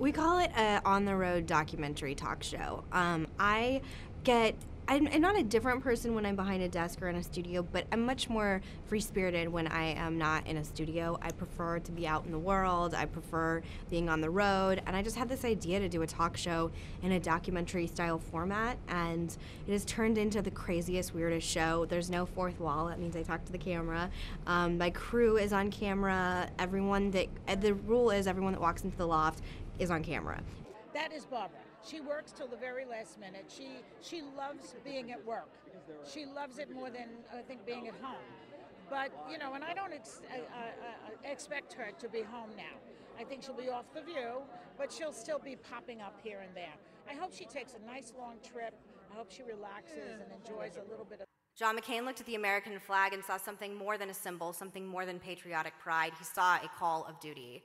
We call it a on the road documentary talk show. Um, I get I'm, I'm, not a different person when I'm behind a desk or in a studio, but I'm much more free spirited when I am not in a studio. I prefer to be out in the world, I prefer being on the road, and I just had this idea to do a talk show in a documentary style format, and it has turned into the craziest, weirdest show. There's no fourth wall, that means I talk to the camera. Um, my crew is on camera, everyone that, the rule is everyone that walks into the loft is on camera. That is Barbara. She works till the very last minute. She she loves being at work. She loves it more than I think being at home. But you know, and I don't ex- uh, uh, uh, expect her to be home now. I think she'll be off the view, but she'll still be popping up here and there. I hope she takes a nice long trip. I hope she relaxes and enjoys a little bit of. John McCain looked at the American flag and saw something more than a symbol, something more than patriotic pride. He saw a call of duty.